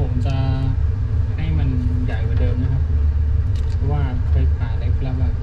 ผมจะให้มันใหญ่กว่าเดิมนะครับ เพราะว่าเคยผ่าเล็กแล้วแบบ